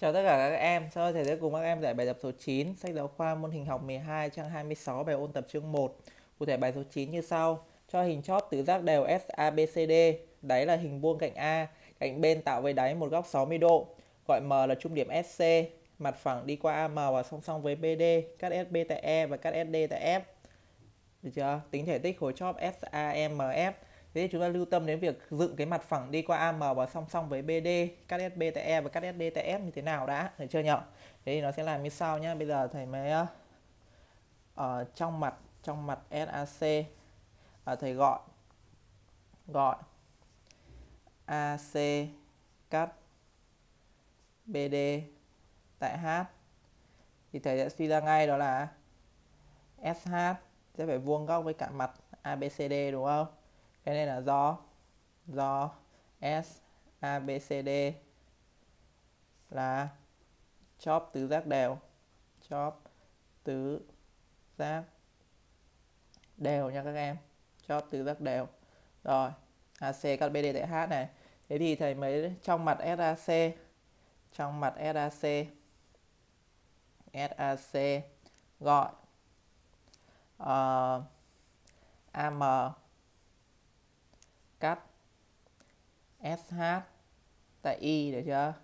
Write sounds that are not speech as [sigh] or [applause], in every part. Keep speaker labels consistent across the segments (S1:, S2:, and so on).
S1: Chào tất cả các em, sau đây thầy sẽ cùng các em giải bài tập số 9 sách giáo khoa môn hình học 12 trang 26 bài ôn tập chương 1. Cụ thể bài số 9 như sau: Cho hình chóp tứ giác đều SABCD, đáy là hình vuông cạnh A, cạnh bên tạo với đáy một góc 60 độ, gọi M là trung điểm SC, mặt phẳng đi qua AM và song song với BD, cắt SB tại E và cắt SD tại F. Được chưa? Tính thể tích khối chóp SAMF Thế thì chúng ta lưu tâm đến việc dựng cái mặt phẳng đi qua AM và song song với BD, cắt SB tại E và cắt SD tại F như thế nào đã, được chưa nhỉ? Thế thì nó sẽ làm như sau nhá. Bây giờ thầy mới ờ, ở trong mặt trong mặt SAC ở ờ, thầy gọi gọi AC cắt BD tại H thì thầy sẽ suy ra ngay đó là SH sẽ phải vuông góc với cả mặt ABCD đúng không? Cái này là do do S A B C D là chóp tứ giác đều. Chóp tứ giác đều nha các em. Chóp tứ giác đều. Rồi AC cắt BD tại H này. Thế thì thầy mới trong mặt SAC trong mặt SAC SAC gọi ờ, uh, AM cắt SH tại Y được chưa?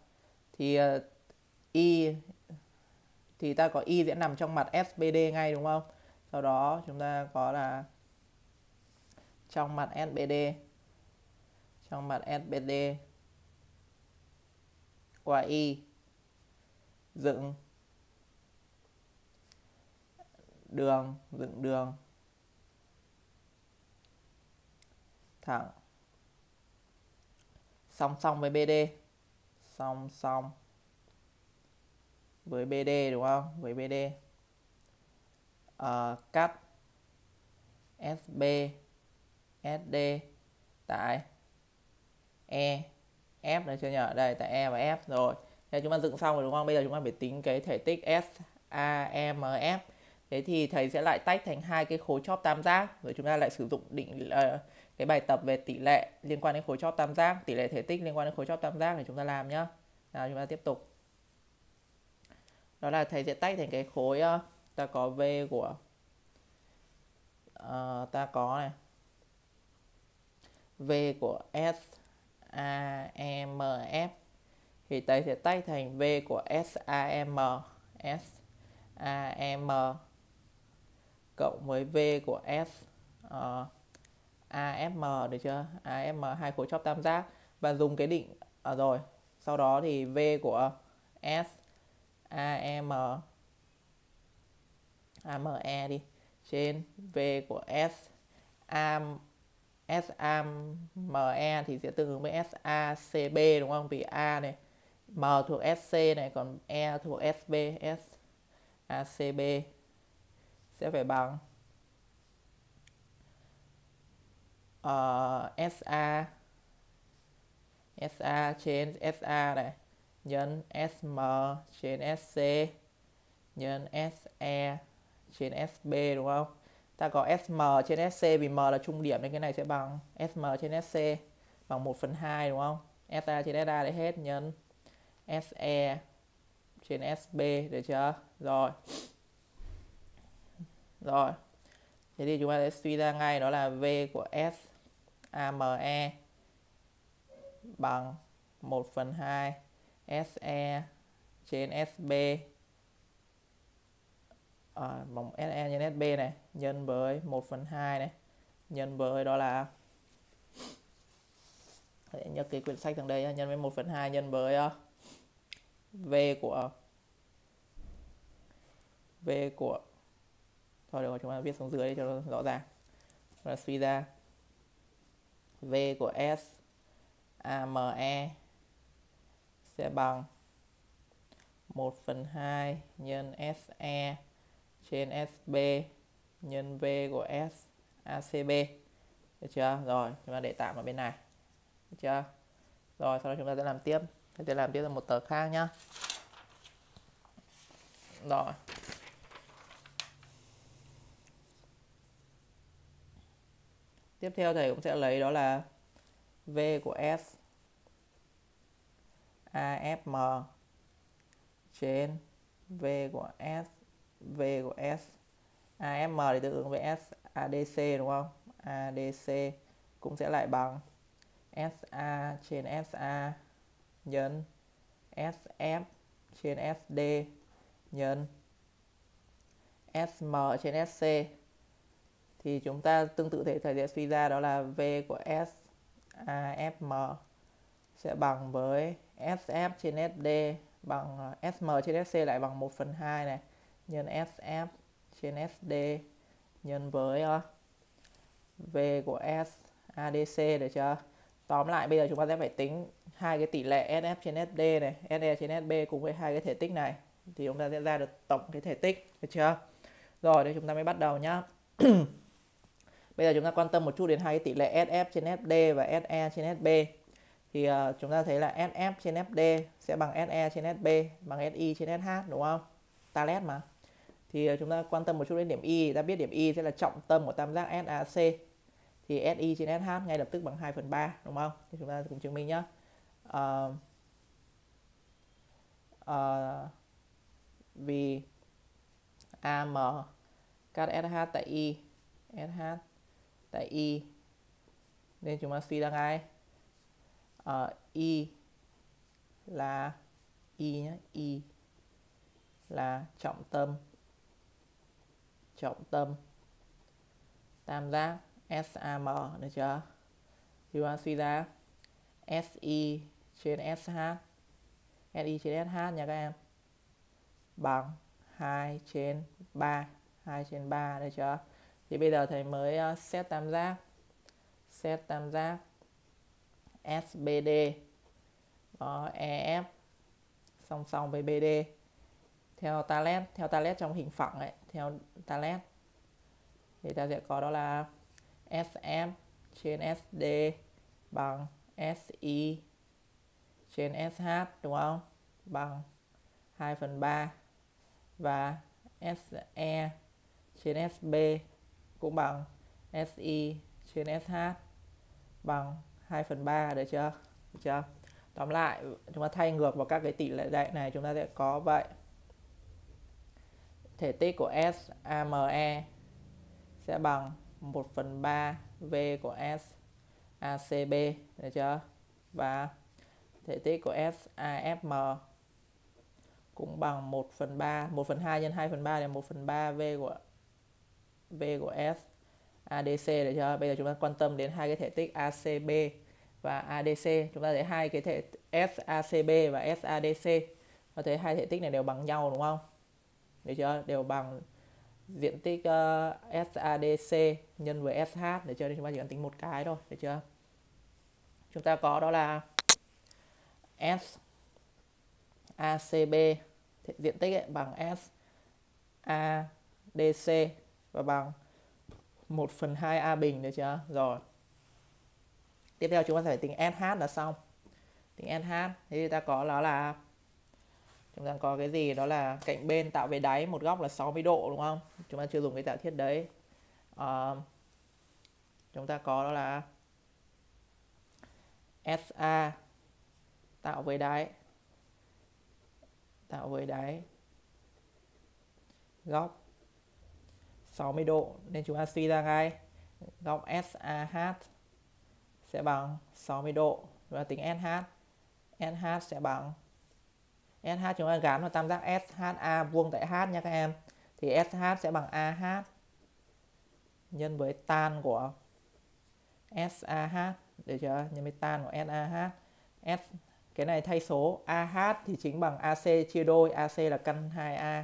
S1: Thì uh, Y thì ta có Y sẽ nằm trong mặt SBD ngay đúng không? Sau đó chúng ta có là trong mặt SBD trong mặt SBD qua Y dựng đường dựng đường thẳng song song với BD song song với BD đúng không? Với BD à, ờ, cắt SB SD tại E F được chưa nhở đây tại E và F rồi. Thế chúng ta dựng xong rồi đúng không? Bây giờ chúng ta phải tính cái thể tích SAMF thế thì thầy sẽ lại tách thành hai cái khối chóp tam giác rồi chúng ta lại sử dụng định uh, cái bài tập về tỷ lệ liên quan đến khối chóp tam giác tỷ lệ thể tích liên quan đến khối chóp tam giác để chúng ta làm nhá. Nào chúng ta tiếp tục. Đó là thầy sẽ tách thành cái khối ờ, ta có v của uh, ta có này. V của s a m f. Thì thầy sẽ tách thành v của s a m s a m cộng với v của s uh, AM được chưa? AM hai khối chóp tam giác và dùng cái định à, rồi. Sau đó thì V của S AM AME đi trên V của S AM SAME thì sẽ tương ứng với SACB đúng không? Vì A này M thuộc SC này còn E thuộc SB SACB sẽ phải bằng Ờ, uh, SA SA trên SA này nhân SM trên SC nhân SE trên SB đúng không? Ta có SM trên SC vì M là trung điểm nên cái này sẽ bằng SM trên SC bằng 1 phần 2 đúng không? SA trên SA để hết nhân SE trên SB được chưa? Rồi. Rồi. Thế thì chúng ta sẽ suy ra ngay đó là V của S AME bằng 1 phần 2 SE trên SB à, bằng SE nhân SB này nhân với 1 phần 2 này nhân với đó là để nhớ cái quyển sách thằng đây nhân với 1 phần 2 nhân với uh, V của V của thôi được rồi chúng ta viết xuống dưới cho nó rõ ràng. Và suy ra. V của S AME sẽ bằng 1 phần 2 nhân SE trên SB nhân V của S ACB được chưa? Rồi, chúng ta để tạm ở bên này. Được chưa? Rồi, sau đó chúng ta sẽ làm tiếp. Chúng sẽ làm tiếp là một tờ khác nhá. Rồi. Tiếp theo thầy cũng sẽ lấy đó là V của S AFM trên V của S, V của S. AFM thì tương ứng với S ADC đúng không? ADC cũng sẽ lại bằng SA trên SA nhân SF trên SD nhân SM trên SC thì chúng ta tương tự thể thể suy ra đó là V của S à, AFM sẽ bằng với SF trên SD bằng à, SM trên SC lại bằng 1 phần 2 này nhân SF trên SD nhân với uh, V của S ADC được chưa? Tóm lại bây giờ chúng ta sẽ phải tính hai cái tỷ lệ SF trên SD này, SE trên SB cùng với hai cái thể tích này thì chúng ta sẽ ra được tổng cái thể tích được chưa? Rồi đây chúng ta mới bắt đầu nhá. [clears throat] bây giờ chúng ta quan tâm một chút đến hai cái tỷ lệ SF trên FD và SE trên SB. Thì uh, chúng ta thấy là SF trên FD sẽ bằng SE trên SB bằng SI trên SH đúng không? Talet mà. Thì uh, chúng ta quan tâm một chút đến điểm Y, ta biết điểm Y sẽ là trọng tâm của tam giác SAC thì SI trên SH ngay lập tức bằng 2 phần 3 đúng không? Thì chúng ta cùng chứng minh nhé. Uh, ờ, uh, vì AM cắt SH tại Y SH tại Y. Nên chúng ta suy ra ngay. Uh, Y là Y nhé. Y là trọng tâm. Trọng tâm. Tam giác. SAM được chưa? Chúng ta suy ra SI trên SH SI trên SH nha các em. Bằng 2 trên 3 2 trên 3 được chưa? Thì bây giờ thầy mới ờ, xét tam giác. Xét tam giác. SBD đó EF song song với BD theo talet theo talet trong hình phẳng ấy, theo talet. Thì ta sẽ có đó là SM trên SD bằng SI trên SH đúng không? Bằng 2 phần 3 và SE trên SB cũng bằng SI trên SH bằng 2 phần 3 được chưa? Được chưa? Tóm lại, chúng ta thay ngược vào các cái tỷ lệ đại này, chúng ta sẽ có vậy. Thể tích của S AME sẽ bằng 1 phần 3 V của S ACB được chưa? Và thể tích của S AFM cũng bằng 1 phần 3 1 phần 2 nhân 2 phần 3 là 1 phần 3 V của V của S ADC để cho Bây giờ chúng ta quan tâm đến hai cái thể tích ACB và ADC. Chúng ta thấy hai cái thể SACB và SADC. Có thấy hai thể tích này đều bằng nhau đúng không? Được chưa? Đều bằng diện tích ờ, uh, SADC nhân với SH để cho nên chúng ta chỉ cần tính một cái thôi được chưa chúng ta có đó là S ACB diện tích ấy, bằng S ADC và bằng 1 phần 2 A bình được chưa? Rồi. Tiếp theo chúng ta phải tính SH là xong. Tính SH thế thì ta có đó là chúng ta có cái gì? Đó là cạnh bên tạo về đáy một góc là 60 độ đúng không? Chúng ta chưa dùng cái giả thiết đấy. À, chúng ta có đó là SA tạo với đáy tạo với đáy góc 60 độ nên chúng ta suy ra ngay. Góc SAH sẽ bằng 60 độ. Và tính SH SH sẽ bằng SH chúng ta gắn vào tam giác SHA vuông tại H nha các em. Thì SH sẽ bằng AH nhân với tan của SAH để chưa nhân với tan của SAH S, cái này thay số AH thì chính bằng AC chia đôi. AC là căn 2A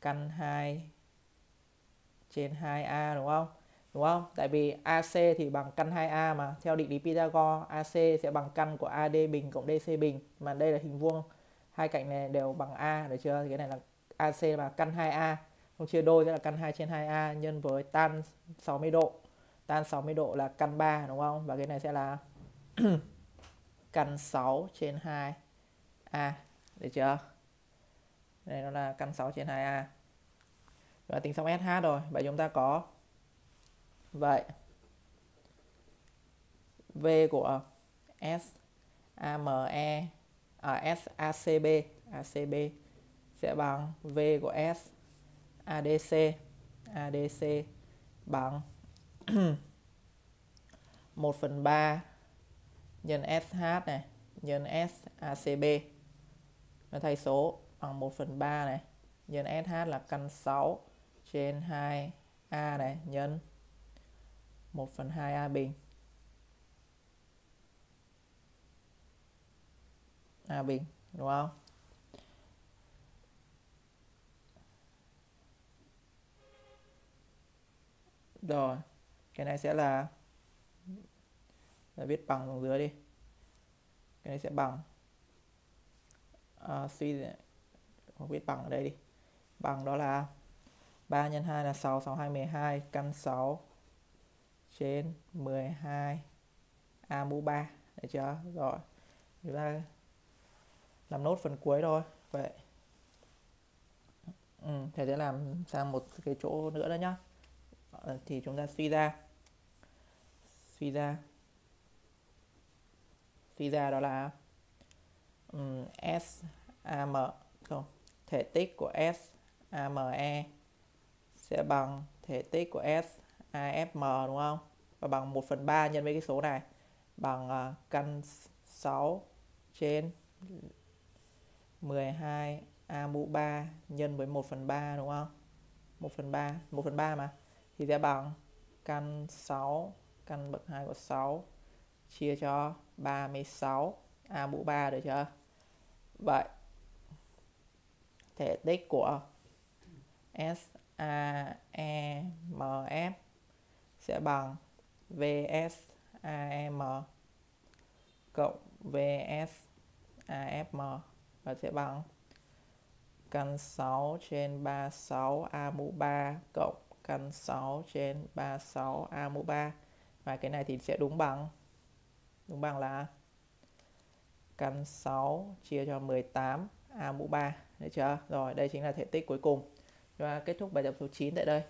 S1: căn 2 trên 2A đúng không? Đúng không? Tại vì AC thì bằng căn 2A mà. Theo định lý Pythagore AC sẽ bằng căn của AD bình cộng DC bình. Mà đây là hình vuông. Hai cạnh này đều bằng A, được chưa? Thì cái này là AC là căn 2A không chia đôi sẽ là căn 2 trên 2A nhân với tan 60 độ. Tan 60 độ là căn 3 đúng không? Và cái này sẽ là [clears throat] căn 6 trên 2 A, được chưa? Đây nó là căn 6 trên 2A và tính xong SH rồi. Vậy chúng ta có vậy. V của S A M E à, S A C B. A C B sẽ bằng V của S A D C. A D C bằng [clears throat] 1 phần 3 nhân SH này nhân SACB nó thay số bằng 1 phần 3 này nhân SH là căn 6 trên 2A này nhân 1 phần 2A bình. A bình đúng không? Rồi cái này sẽ là là viết bằng xuống dưới đi. Cái này sẽ bằng à, suy không viết bằng ở đây đi. Bằng đó là 3 nhân 2 là 6 6 2 12 căn 6 trên 12 a mũ 3 được chưa? Rồi chúng ta làm nốt phần cuối thôi. Vậy. Ừ, thầy sẽ làm sang một cái chỗ nữa đó nhá. Ờ, thì chúng ta suy ra. Suy ra. Suy ra đó là um, S AM không thể tích của S AME sẽ bằng thể tích của S à, AFM đúng không? Và bằng 1 phần 3 nhân với cái số này. Bằng uh, căn 6 trên 12 A mũ 3 nhân với 1 phần 3 đúng không? 1 phần 3 1 phần 3 mà. Thì sẽ bằng căn 6 căn bậc 2 của 6 chia cho 36 A mũ 3 được chưa? Vậy thể tích của S SAEMF sẽ bằng VSAM e, cộng VSAFM và sẽ bằng căn 6 trên 36 A mũ 3 cộng căn 6 trên 36 A mũ 3 và cái này thì sẽ đúng bằng đúng bằng là căn 6 chia cho 18 A mũ 3 được chưa? Rồi, đây chính là thể tích cuối cùng và kết thúc bài tập số 9 tại đây.